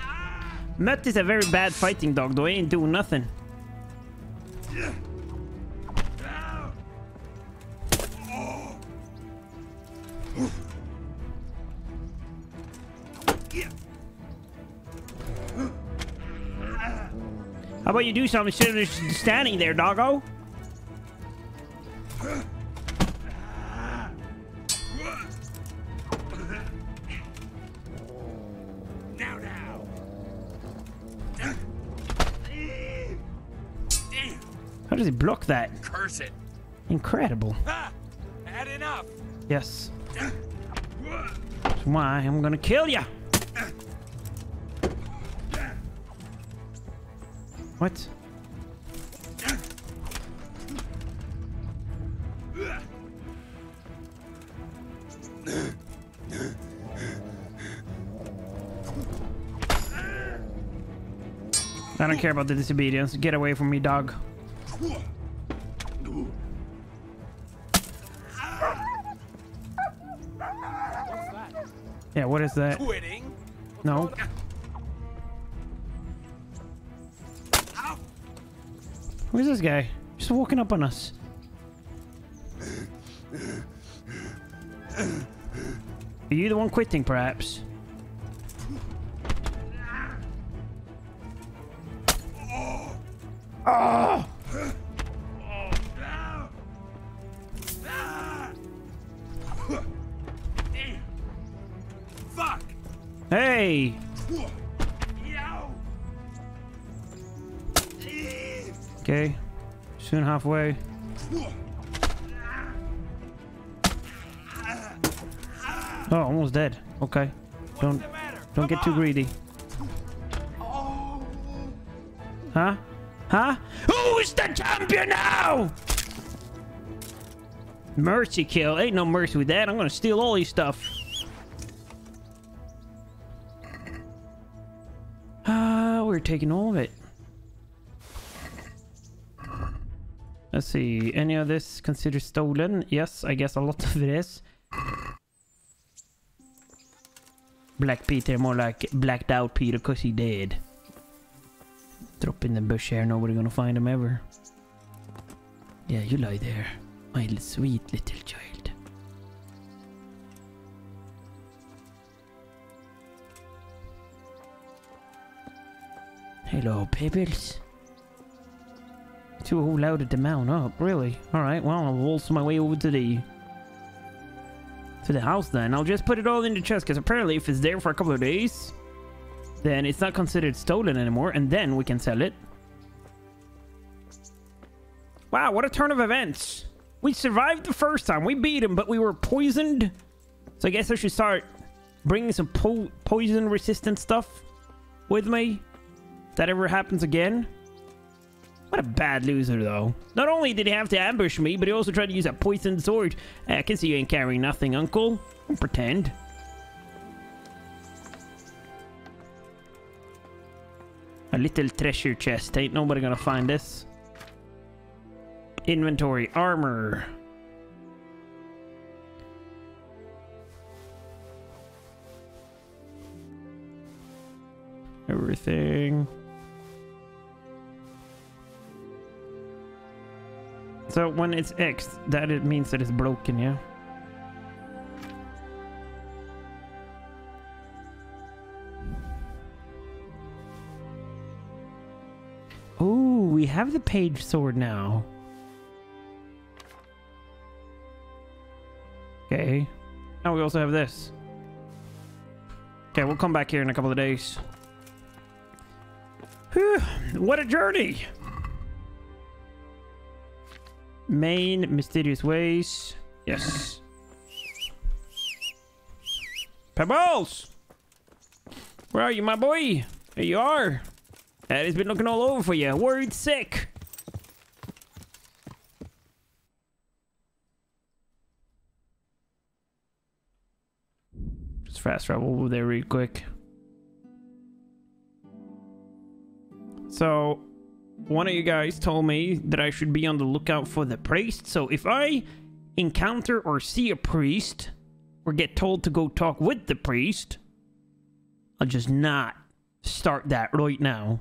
Speaker 1: Ah! Mutt is a very bad fighting dog, though. He ain't doing nothing. About you do something instead of just standing there, doggo?
Speaker 8: Now, now.
Speaker 1: How does he block that?
Speaker 8: curse it.
Speaker 1: Incredible.
Speaker 8: Ha! Had enough.
Speaker 1: Yes. That's why I'm gonna kill ya. What? I don't care about the disobedience. Get away from me, dog. Yeah, what is that?
Speaker 8: Quitting.
Speaker 1: No. Who's this guy? Just walking up on us. Are you the one quitting, perhaps? Halfway. Oh, almost dead. Okay. Don't don't get too greedy. Huh? Huh? Who's the champion now? Mercy kill. Ain't no mercy with that. I'm gonna steal all his stuff. Ah, we're taking all of it. Let's see. Any of this considered stolen? Yes, I guess a lot of it is. Black Peter, more like blacked out Peter, cause he dead. Drop in the bush here, nobody gonna find him ever. Yeah, you lie there, my sweet little child. Hello, Pebbles. Too loaded to mount up, really? Alright, well, I'll waltz my way over to the... To the house then. I'll just put it all in the chest, because apparently if it's there for a couple of days, then it's not considered stolen anymore, and then we can sell it. Wow, what a turn of events. We survived the first time. We beat him, but we were poisoned. So I guess I should start bringing some po poison-resistant stuff with me. If that ever happens again. What a bad loser, though. Not only did he have to ambush me, but he also tried to use a poisoned sword. Uh, I can see you ain't carrying nothing, Uncle. Don't pretend. A little treasure chest. Ain't nobody gonna find this. Inventory. Armor. Everything. So when it's X, that it means that it's broken, yeah? Oh, we have the page sword now. Okay. Now we also have this. Okay, we'll come back here in a couple of days. Whew, what a journey! Main mysterious ways. Yes. Pebbles! Where are you, my boy? There you are. Daddy's been looking all over for you. Worried sick. Just fast travel over there real quick. So, one of you guys told me that I should be on the lookout for the priest. So if I encounter or see a priest or get told to go talk with the priest, I'll just not start that right now.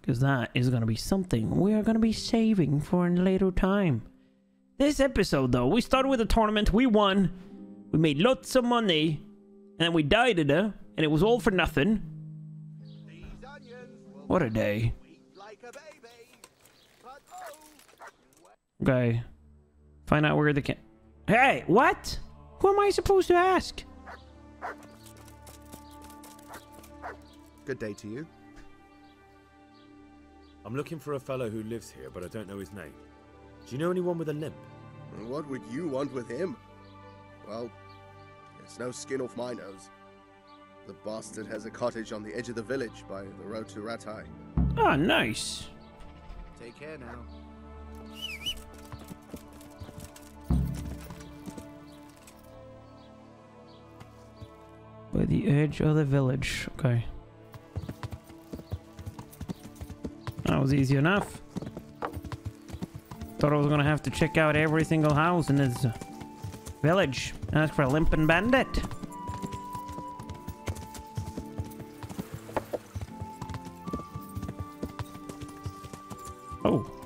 Speaker 1: Because that is going to be something we are going to be saving for a later time. This episode, though, we started with a tournament, we won, we made lots of money, and then we died in it, and it was all for nothing. What a day. Okay. Find out where the can. Hey, what? Who am I supposed to ask?
Speaker 7: Good day to you.
Speaker 2: I'm looking for a fellow who lives here, but I don't know his name. Do you know anyone with a limp?
Speaker 7: What would you want with him? Well, it's no skin off my nose. The bastard has a cottage on the edge of the village by the road to Rattay.
Speaker 1: Ah, nice.
Speaker 5: Take care now.
Speaker 1: By the edge of the village. Okay. That was easy enough. Thought I was gonna have to check out every single house in this village. Ask for a limping bandit.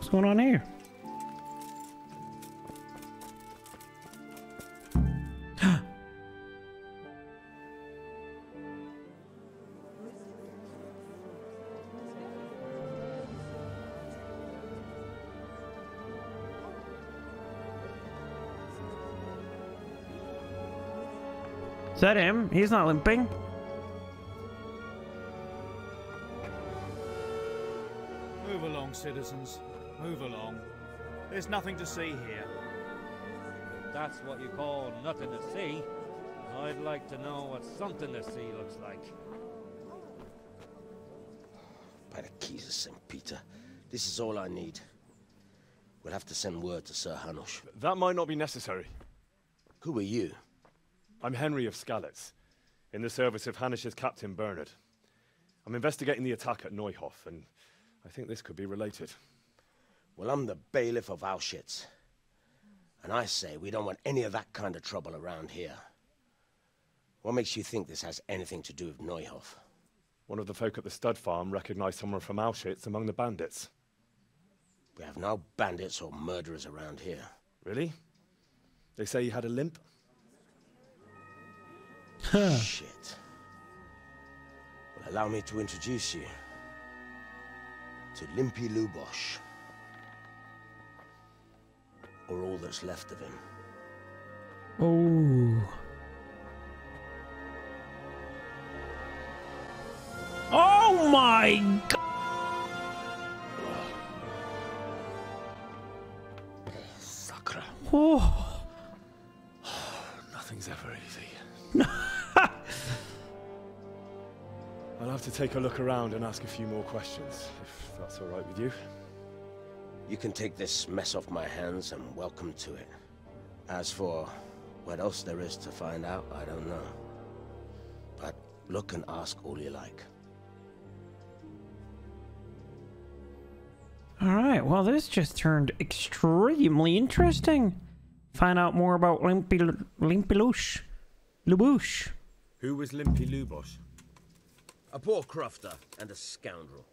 Speaker 1: What's going on here? Is that him? He's not limping.
Speaker 10: Move along, citizens. Move along. There's nothing to see here.
Speaker 11: That's what you call nothing to see. I'd like to know what something to see looks like.
Speaker 3: By the keys of St. Peter, this is all I need. We'll have to send word to Sir Hanush.
Speaker 2: That might not be necessary.
Speaker 3: Who are you?
Speaker 2: I'm Henry of Skalitz, in the service of Hanush's captain Bernard. I'm investigating the attack at Neuhof, and I think this could be related.
Speaker 3: Well, I'm the bailiff of Uzhitz. And I say we don't want any of that kind of trouble around here. What makes you think this has anything to do with Neuhof?
Speaker 2: One of the folk at the stud farm recognized someone from Uzhitz among the bandits.
Speaker 3: We have no bandits or murderers around here.
Speaker 2: Really? They say you had a limp?
Speaker 3: Shit. Well, allow me to introduce you to Limpy Lubosh. Or all that's left of him.
Speaker 1: Oh. Oh my god!
Speaker 3: Sakra.
Speaker 1: Oh.
Speaker 2: Nothing's ever easy. I'll have to take a look around and ask a few more questions, if that's all right with you.
Speaker 3: You can take this mess off my hands and welcome to it. As for what else there is to find out, I don't know. But look and ask all you like.
Speaker 1: Alright, well, this just turned extremely interesting. Find out more about Limpy, Limpy Lush. Lubush.
Speaker 2: Who was Limpy Lubosh?
Speaker 3: A poor crofter and a scoundrel.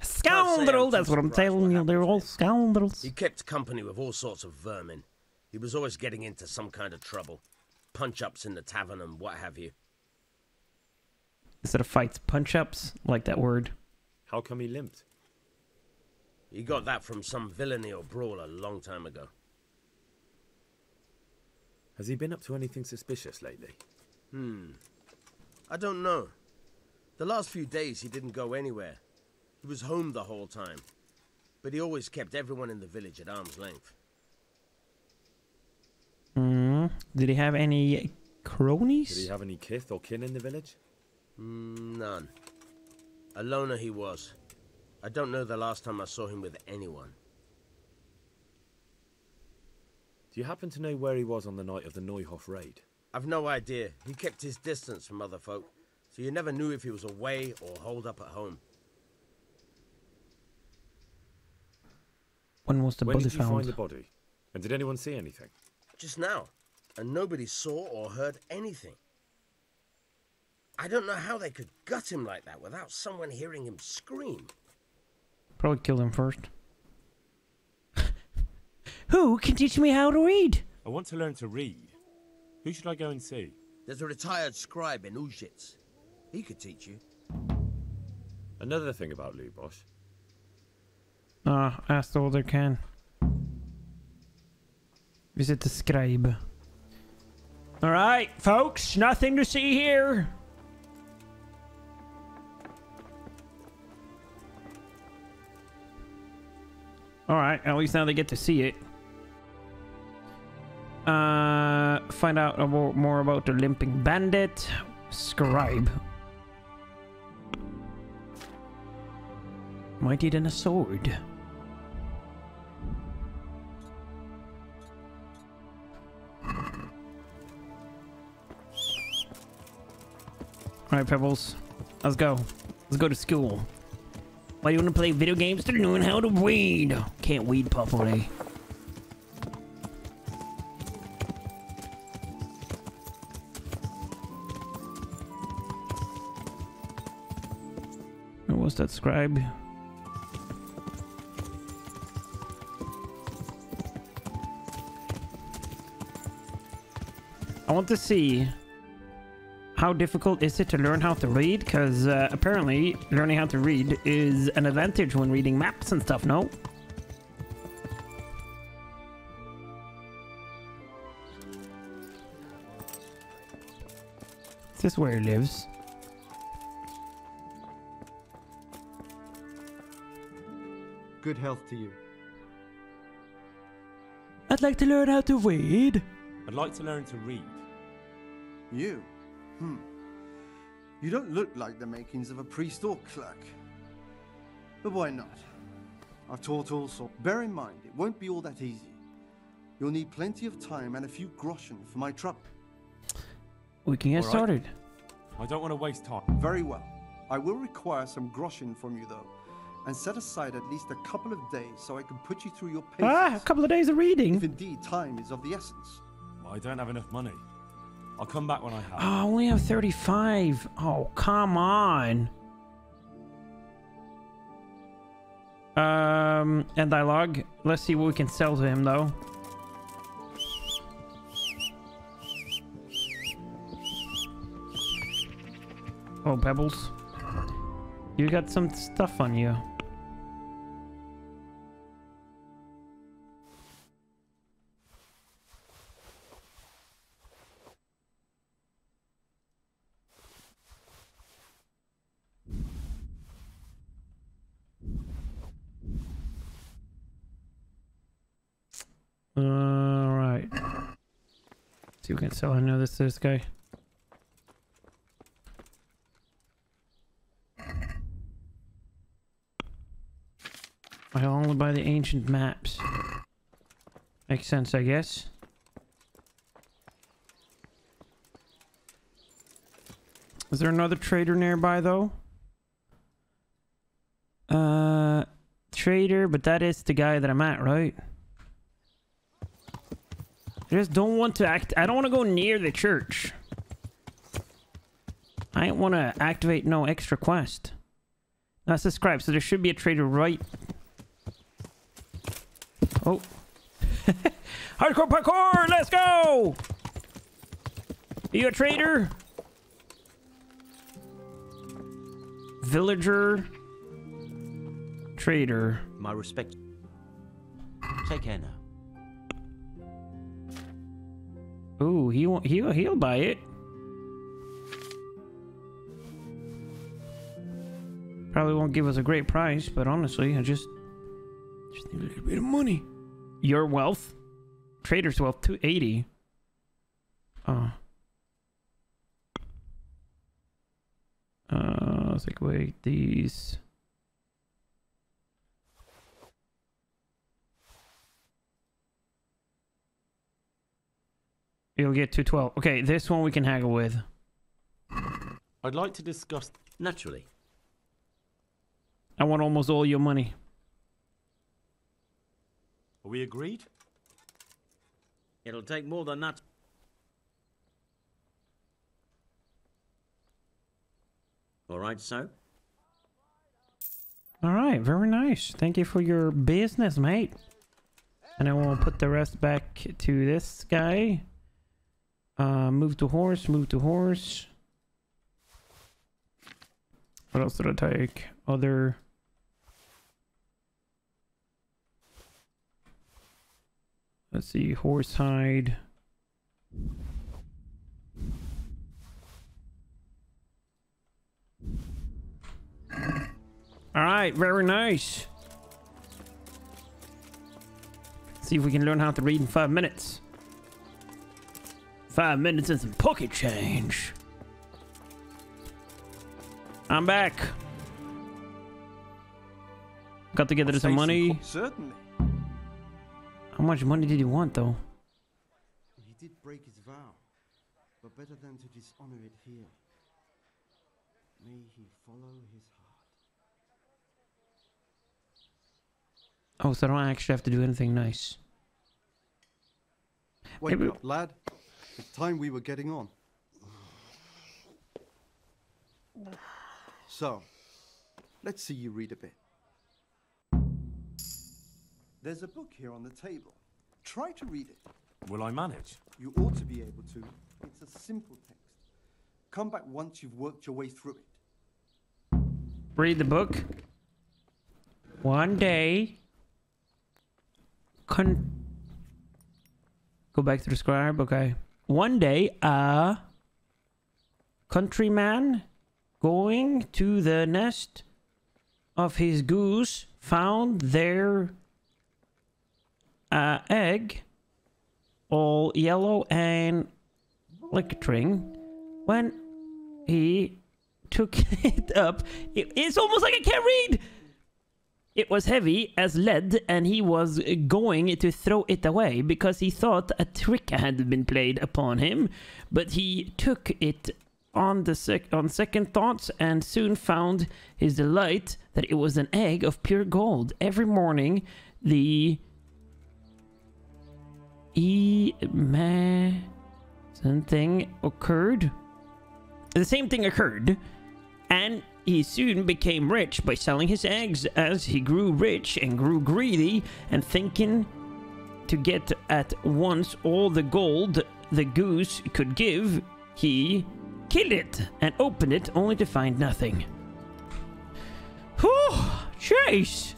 Speaker 1: Scoundrel, that's what I'm telling you. They're all scoundrels.
Speaker 3: He kept company with all sorts of vermin. He was always getting into some kind of trouble. Punch ups in the tavern and what have you.
Speaker 1: Instead of fights, punch ups. Like that word.
Speaker 2: How come he limped?
Speaker 3: He got that from some villainy or brawl a long time ago.
Speaker 2: Has he been up to anything suspicious lately?
Speaker 3: Hmm. I don't know. The last few days he didn't go anywhere. He was home the whole time. But he always kept everyone in the village at arm's length.
Speaker 1: Hmm. Did he have any cronies?
Speaker 2: Did he have any kith or kin in the village?
Speaker 3: Mm, none. A loner he was. I don't know the last time I saw him with anyone.
Speaker 2: Do you happen to know where he was on the night of the Neuhof raid?
Speaker 3: I've no idea. He kept his distance from other folk, so you never knew if he was away or holed up at home.
Speaker 1: When was the
Speaker 2: when
Speaker 1: body
Speaker 2: did you
Speaker 1: found?
Speaker 2: find the body? And did anyone see anything?
Speaker 3: Just now. And nobody saw or heard anything. I don't know how they could gut him like that without someone hearing him scream.
Speaker 1: Probably kill him first. Who can teach me how to read?
Speaker 8: I want to learn to read. Who should I go and see?
Speaker 3: There's a retired scribe in Uzhitz. He could teach you.
Speaker 2: Another thing about Lubosh.
Speaker 1: Ah, the older can. Visit the scribe. Alright, folks, nothing to see here. Alright, at least now they get to see it. Uh, find out more about the limping bandit. Scribe. Mighty than a sword. Alright, Pebbles. Let's go. Let's go to school. Why do you want to play video games to learn how to read? Can't weed properly. Where was that scribe? Want to see how difficult is it to learn how to read? Because uh, apparently learning how to read is an advantage when reading maps and stuff, no? Is this where he lives?
Speaker 12: Good health to you.
Speaker 1: I'd like to learn how to read.
Speaker 8: I'd like to learn to read.
Speaker 12: You? Hmm. You don't look like the makings of a priest or clerk. But why not? I've taught all sorts. Bear in mind, it won't be all that easy. You'll need plenty of time and a few groschen for my trouble.
Speaker 1: We can get
Speaker 8: All right.
Speaker 1: started.
Speaker 8: I don't want to waste time.
Speaker 12: Very well. I will require some groschen from you, though, and set aside at least a couple of days so I can put you through your paces.
Speaker 1: Ah, a couple of days of reading.
Speaker 12: If indeed time is of the essence.
Speaker 8: I don't have enough money. I'll come back when I have.
Speaker 1: Oh, I only have 35. Oh, come on. Um, and dialogue. Let's see what we can sell to him, though. Oh, Pebbles. You got some stuff on you. We can sell another to this guy. I only buy the ancient maps. Makes sense, I guess. Is there another trader nearby, though? Uh, trader, but that is the guy that I'm at, right? I just don't want to act. I don't want to go near the church. I don't want to activate no extra quest. That's the scribe, so there should be a trader right. Oh. Hardcore parkour! Let's go! Are you a trader? Villager. Trader.
Speaker 13: My respect. Take care now.
Speaker 1: Ooh, he won't, he'll, he'll buy it. Probably won't give us a great price, but honestly, I just just need a little bit of money. Your wealth, trader's wealth, two eighty. Oh. Uh, let's take away these. Get 212. Okay, this one we can haggle with.
Speaker 8: I'd like to discuss.
Speaker 13: Naturally.
Speaker 1: I want almost all your money.
Speaker 8: Are we agreed?
Speaker 13: It'll take more than that. All right, so?
Speaker 1: All right, very nice. Thank you for your business, mate. And I will put the rest back to this guy. Uh, move to horse, move to horse. What else did I take? Other. Let's see, horse hide. All right, very nice. See if we can learn how to read in five minutes. Five minutes and some pocket change. I'm back. Got together some money.
Speaker 12: co- Certainly.
Speaker 1: How much money did he want, though?
Speaker 12: He did break his vow, but better than to dishonor it here. May he follow his heart.
Speaker 1: Oh, so I don't actually have to do anything nice.
Speaker 12: Wake
Speaker 1: Maybe-
Speaker 12: up, lad. It's time we were getting on. So, let's see you read a bit. There's a book here on the table. Try to read it.
Speaker 2: Will I manage?
Speaker 12: You ought to be able to. It's a simple text. Come back once you've worked your way through it.
Speaker 1: Read the book. One day. Con. Go back to the scribe. Okay. One day, a countryman going to the nest of his goose found their uh, egg all yellow and glittering when he took it up. It- it's almost like I can't read. It was heavy as lead, and he was going to throw it away because he thought a trick had been played upon him. But he took it on the sec- on second thoughts, and soon found his delight that it was an egg of pure gold. Every morning, the e something occurred. The same thing occurred, and he soon became rich by selling his eggs. As he grew rich and grew greedy, and thinking to get at once all the gold the goose could give, he killed it and opened it only to find nothing. Whew! Chase!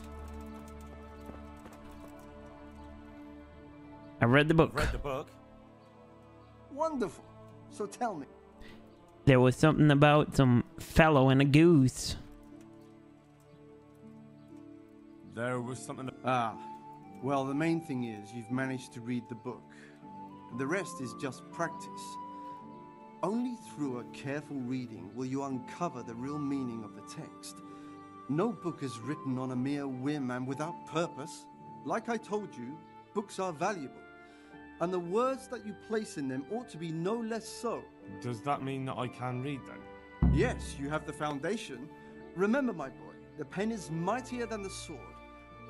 Speaker 1: I read the book.
Speaker 8: Read the book.
Speaker 12: Wonderful. So tell me,
Speaker 1: There was something about some fellow and a goose.
Speaker 8: There was something.
Speaker 12: Ah, well, the main thing is you've managed to read the book. The rest is just practice. Only through a careful reading will you uncover the real meaning of the text. No book is written on a mere whim and without purpose. Like I told you, books are valuable. And the words that you place in them ought to be no less so.
Speaker 2: Does that mean that I can read then?
Speaker 12: Yes, you have the foundation. Remember, my boy, the pen is mightier than the sword.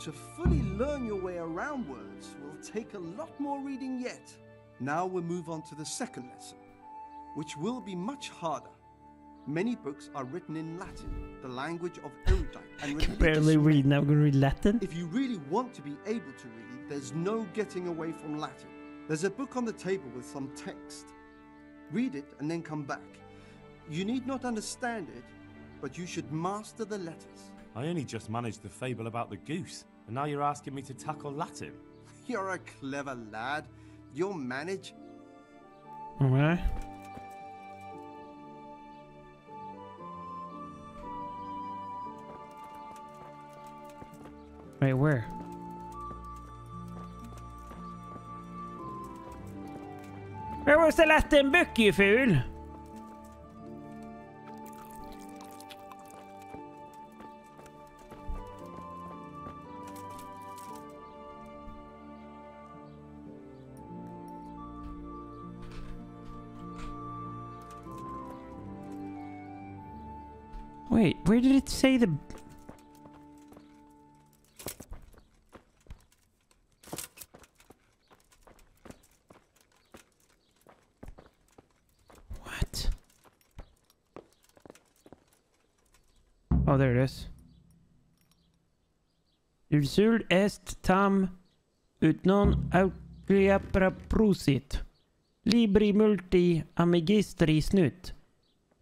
Speaker 12: To fully learn your way around words will take a lot more reading yet. Now we'll move on to the second lesson, which will be much harder. Many books are written in Latin, the language of erudite and
Speaker 1: Can barely read. Now I'm gonna read Latin.
Speaker 12: if you really want to be able to read, there's no getting away from Latin. There's a book on the table with some text. Read it and then come back. You need not understand it, but you should master the letters.
Speaker 2: I only just managed the fable about the goose, and now you're asking me to tackle Latin.
Speaker 12: You're a clever lad. You'll manage.
Speaker 1: Alright. Wait, where? Where was the Latin book, you fool? Wait, where did it say the... Ursul est tam ut non. Libri multi amigistri snut.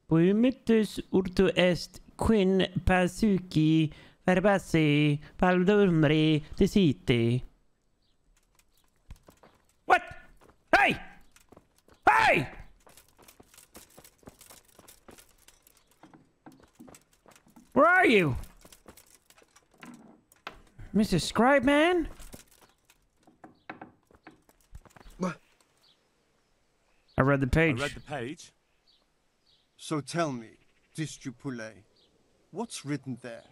Speaker 1: Poemutus urtu est quin pasuki verbasi paldumri. What? Hey! Hey! Where are you? Mr. Scribe Man? What? I read the
Speaker 8: I
Speaker 1: page.
Speaker 8: read the page.
Speaker 12: So tell me, Distrupule, what's written there?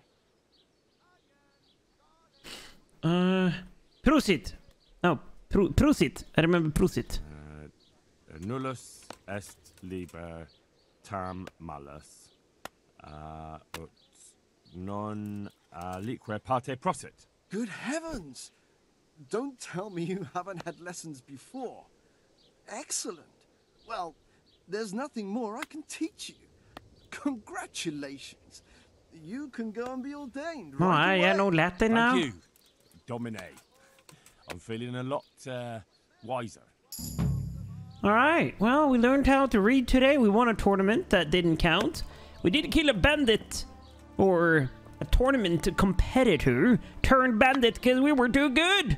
Speaker 1: Uh, Prusit. No, Pru Prusit. I remember Prusit.
Speaker 8: Uh, nullus est liber tam malus. Uh, ut non alique parte prosit.
Speaker 12: Good heavens! Don't tell me you haven't had lessons before. Excellent. Well, there's nothing more I can teach you. Congratulations. You can go and be ordained. Right
Speaker 1: I, I
Speaker 12: away.
Speaker 1: know Latin
Speaker 8: Thank
Speaker 1: now.
Speaker 8: you, Domine. I'm feeling a lot uh, wiser.
Speaker 1: All right. Well, we learned how to read today. We won a tournament that didn't count. We did kill a bandit or a tournament competitor turned bandit because we were too good.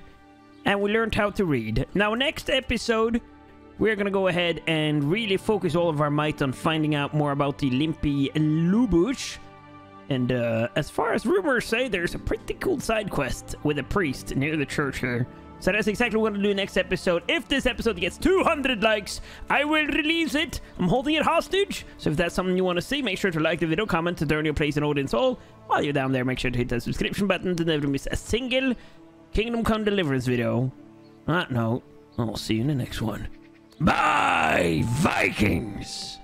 Speaker 1: And we learned how to read. Now, next episode, we're to go ahead and really focus all of our might on finding out more about the Limpy Lubush. And uh, as far as rumors say, there's a pretty cool side quest with a priest near the church here. So that's exactly what we're gonna do next episode. If this episode gets 200 likes, I will release it. I'm holding it hostage. So if that's something you want to see, make sure to like the video, comment, to turn your place in Odin's Hall. While you're down there, make sure to hit that subscription button to never miss a single Kingdom Come Deliverance video. On that note, I'll see you in the next one. Bye, Vikings!